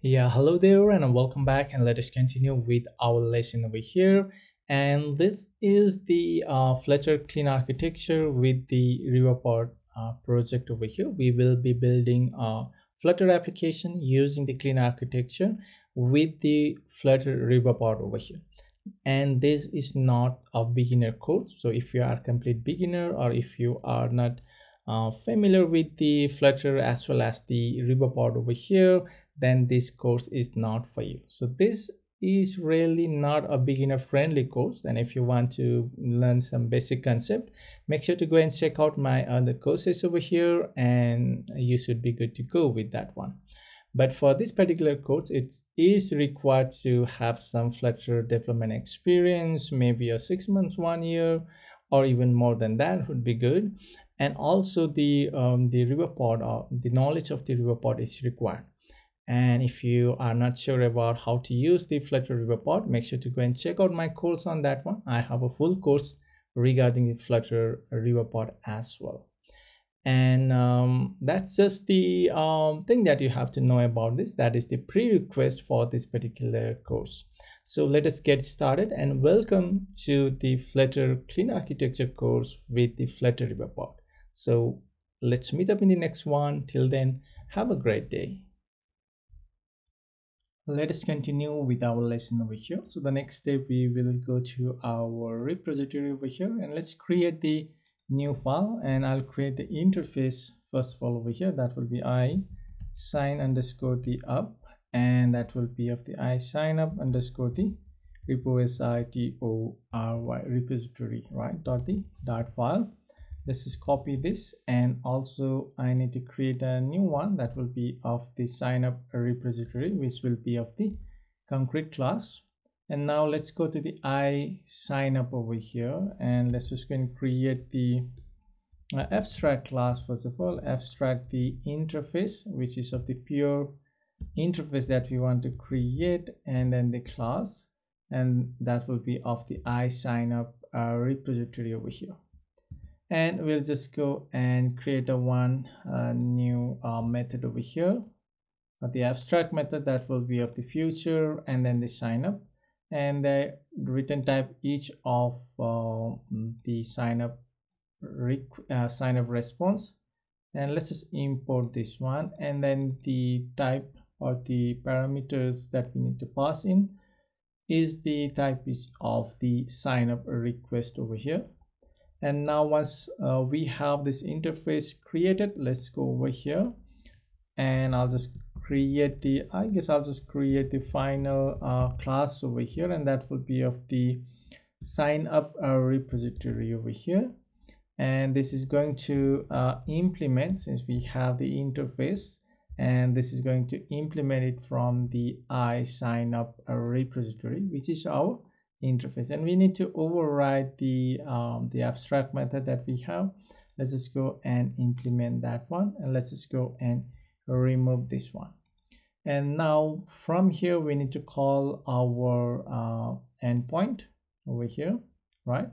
Yeah, hello there and welcome back and let us continue with our lesson over here. And this is the uh, Flutter Clean Architecture with the Riverpod uh, project over here. We will be building a Flutter application using the Clean Architecture with the Flutter Riverpod over here. And this is not a beginner course. So if you are a complete beginner or if you are not uh, familiar with the Flutter as well as the Riverpod over here, then this course is not for you. So this is really not a beginner friendly course. And if you want to learn some basic concept make sure to go and check out my other courses over here and you should be good to go with that one. But for this particular course it is required to have some flutter development experience maybe a six months one year or even more than that would be good. And also the um, the riverpod or the knowledge of the riverpod is required and if you are not sure about how to use the flutter riverpod make sure to go and check out my course on that one. I have a full course regarding the flutter riverpod as well. And um, that's just the um, thing that you have to know about this. That is the prerequisite for this particular course. So let us get started and welcome to the flutter clean architecture course with the flutter riverpod. So let's meet up in the next one. Till then have a great day let us continue with our lesson over here. So the next step we will go to our repository over here and let's create the new file and i'll create the interface first of all over here. That will be i sign underscore the up and that will be of the i sign up underscore the repo s i t o r y repository right? Dot the dot file let's just copy this and also i need to create a new one that will be of the sign up repository which will be of the concrete class. And now let's go to the i sign up over here and let's just go and create the uh, abstract class first of all. Abstract the interface which is of the pure interface that we want to create and then the class. And that will be of the i sign up uh, repository over here and we'll just go and create a one uh, new uh, method over here. Uh, the abstract method that will be of the future and then the sign up. And the return type each of uh, the sign up uh, sign up response. And let's just import this one. And then the type or the parameters that we need to pass in is the type of the sign up request over here and now once uh, we have this interface created let's go over here. And i'll just create the i guess i'll just create the final uh, class over here. And that will be of the sign up uh, repository over here. And this is going to uh, implement since we have the interface. And this is going to implement it from the i sign up uh, repository which is our interface. And we need to override the um, the abstract method that we have. Let's just go and implement that one and let's just go and remove this one. And now from here we need to call our uh, endpoint over here right?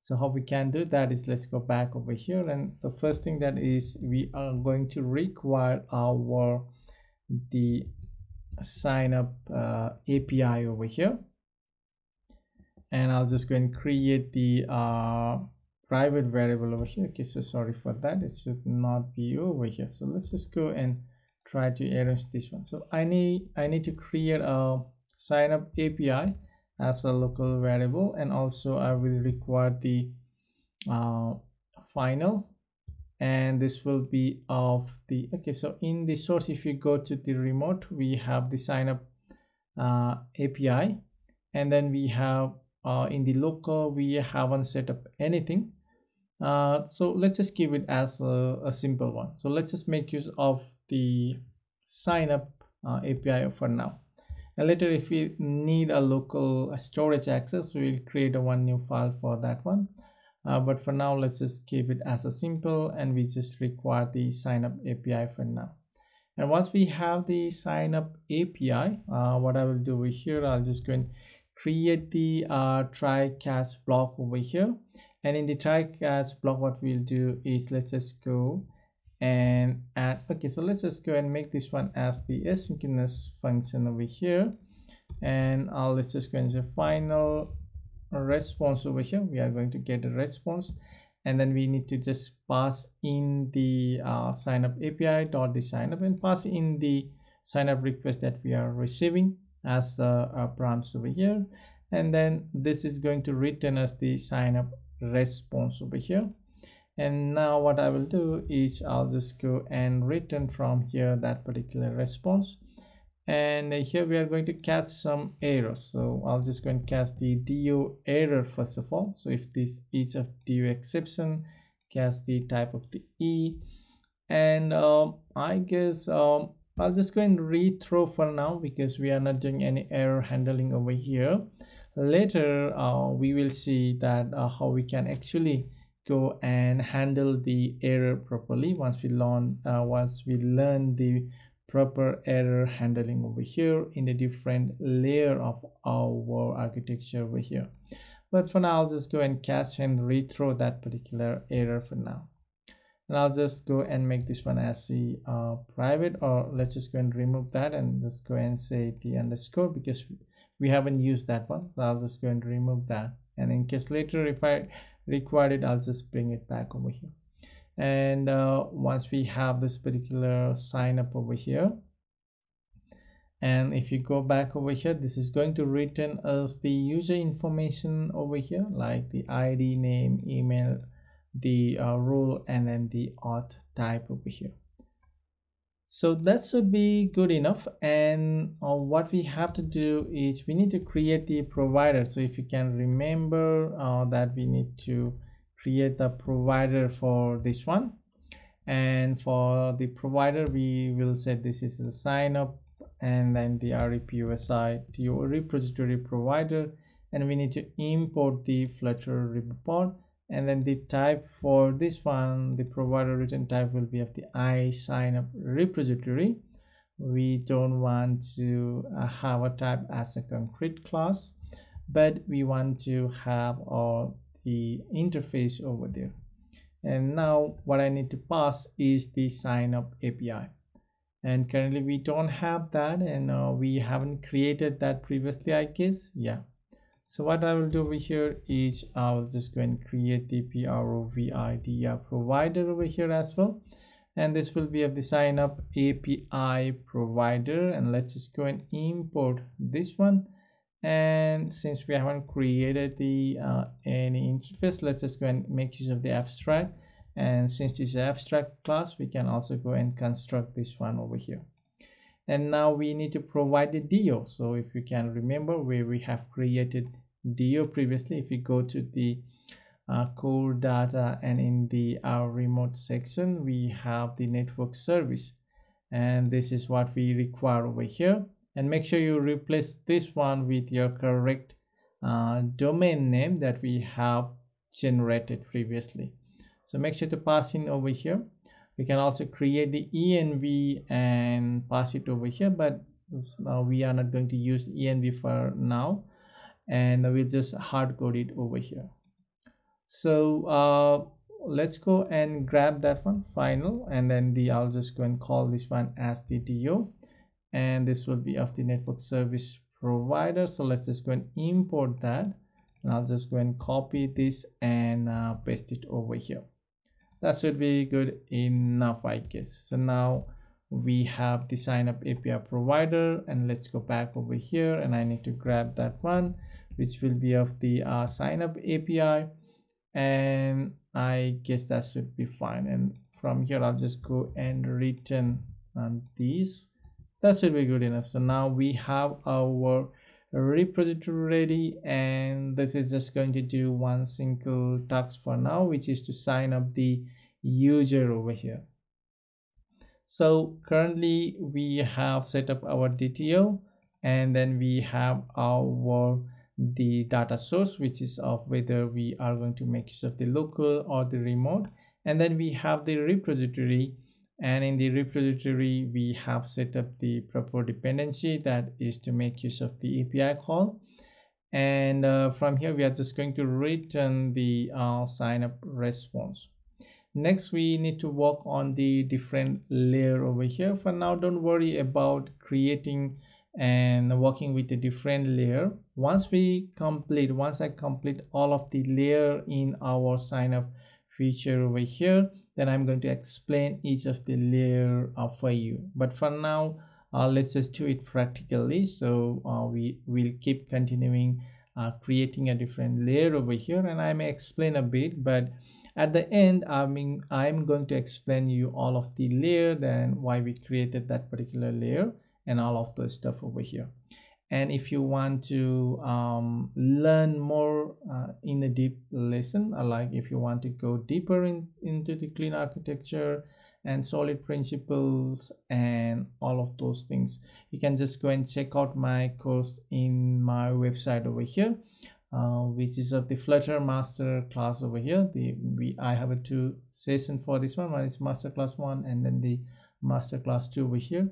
So how we can do that is let's go back over here and the first thing that is we are going to require our the sign up uh, API over here and I'll just go and create the uh, private variable over here. Okay so sorry for that. It should not be over here. So let's just go and try to arrange this one. So I need I need to create a sign up API as a local variable. And also I will require the uh, final. And this will be of the okay so in the source if you go to the remote we have the sign up uh, API and then we have uh, in the local we haven't set up anything. Uh, so let's just keep it as a, a, simple one. So let's just make use of the sign up uh, API for now. And later if we need a local storage access we'll create a one new file for that one. Uh, but for now let's just keep it as a simple and we just require the sign up API for now. And once we have the sign up API uh, what I will do here I'll just go and create the uh, try catch block over here. And in the try catch block what we'll do is let's just go and add okay so let's just go and make this one as the asynchronous function over here. And uh, let's just go into final response over here. We are going to get a response. And then we need to just pass in the uh, sign up api dot the sign up and pass in the sign up request that we are receiving as a, a prompt over here. And then this is going to return us the sign up response over here. And now what i will Dio is i'll just go and return from here that particular response. And here we are going to catch some errors. So i'll just go and catch the Dio error first of all. So if this is a do exception catch the type of the e. And um, i guess um, i'll just go and rethrow for now because we are not doing any error handling over here. Later uh, we will see that uh, how we can actually go and handle the error properly once we learn uh, once we learn the proper error handling over here in the different layer of our architecture over here. But for now i'll just go and catch and rethrow that particular error for now and i'll just go and make this one as the uh, private or let's just go and remove that and just go and say the underscore because we haven't used that one. So i'll just go and remove that. And in case later if i require it i'll just bring it back over here. And uh, once we have this particular sign up over here and if you go back over here this is going to return us the user information over here like the id name email the uh, role and then the auth type over here. So that should be good enough. And uh, what we have to do is we need to create the provider. So if you can remember uh, that we need to create the provider for this one. And for the provider we will say this is the sign up and then the reposi to your repository provider. And we need to import the flutter riverpod and then the type for this one the provider return type will be of the i sign up repository. We don't want to uh, have a type as a concrete class but we want to have all the interface over there. And now what i need to pass is the sign up api and currently we don't have that and uh, we haven't created that previously i guess. Yeah so what i will do over here is i will just go and create the provider provider over here as well. And this will be of the sign up api provider. And let's just go and import this one. And since we haven't created the uh, any interface let's just go and make use of the abstract. And since this is abstract class we can also go and construct this one over here and now we need to provide the Dio so if you can remember where we have created Dio previously if you go to the uh, core data and in the our uh, remote section we have the network service. And this is what we require over here. And make sure you replace this one with your correct uh, domain name that we have generated previously. So make sure to pass in over here we can also create the env and pass it over here but now we are not going to use env for now. And we'll just hard code it over here. So uh, let's go and grab that one final and then the i'll just go and call this one as the Dio and this will be of the network service provider. So let's just go and import that. And i'll just go and copy this and uh, paste it over here that should be good enough i guess. So now we have the sign up api provider and let's go back over here and i need to grab that one which will be of the uh, sign up api and i guess that should be fine. And from here i'll just go and return on these. That should be good enough. So now we have our repository ready and this is just going to do one single task for now which is to sign up the user over here. So currently we have set up our dto and then we have our the data source which is of whether we are going to make use of the local or the remote. And then we have the repository and in the repository we have set up the proper dependency that is to make use of the api call. And uh, from here we are just going to return the uh, sign up response. Next we need to work on the different layer over here. For now don't worry about creating and working with a different layer. Once we complete once i complete all of the layer in our sign up feature over here then i'm going to explain each of the layer uh, for you. But for now uh, let's just do it practically. So uh, we will keep continuing uh, creating a different layer over here and i may explain a bit but at the end i mean i'm going to explain you all of the layer then why we created that particular layer and all of the stuff over here and if you want to um, learn more uh, in a deep lesson uh, like if you want to go deeper in, into the clean architecture and solid principles and all of those things you can just go and check out my course in my website over here uh, which is of the flutter master class over here. The we i have a two session for this one. One is master class one and then the master class two over here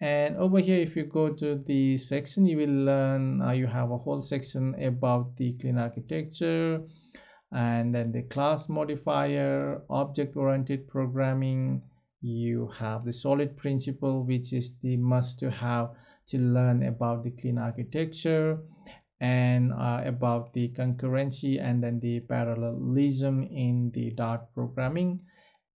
and over here if you go to the section you will learn uh, you have a whole section about the clean architecture and then the class modifier object oriented programming. You have the solid principle which is the must to have to learn about the clean architecture and uh, about the concurrency and then the parallelism in the dart programming.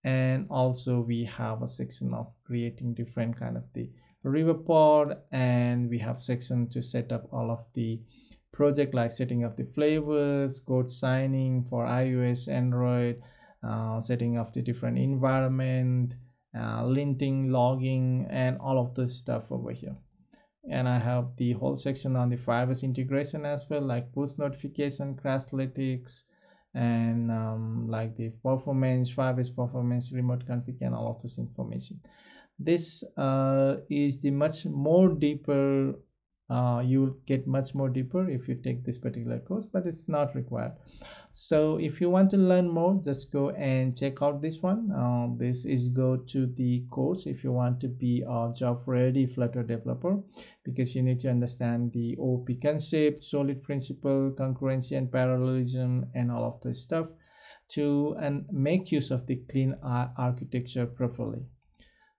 And also we have a section of creating different kind of the riverpod and we have section to set up all of the project like setting up the flavors code signing for ios android uh, setting up the different environment uh, linting logging and all of this stuff over here. And i have the whole section on the firebase integration as well like push notification crashlytics and um, like the performance firebase performance remote config and all of this information this uh, is the much more deeper uh, you'll get much more deeper if you take this particular course but it's not required. So if you want to learn more just go and check out this one. Uh, this is go to the course if you want to be a job ready flutter developer because you need to understand the op concept solid principle concurrency and parallelism and all of this stuff to and make use of the clean architecture properly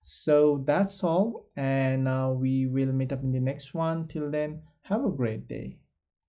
so that's all and uh, we will meet up in the next one. Till then have a great day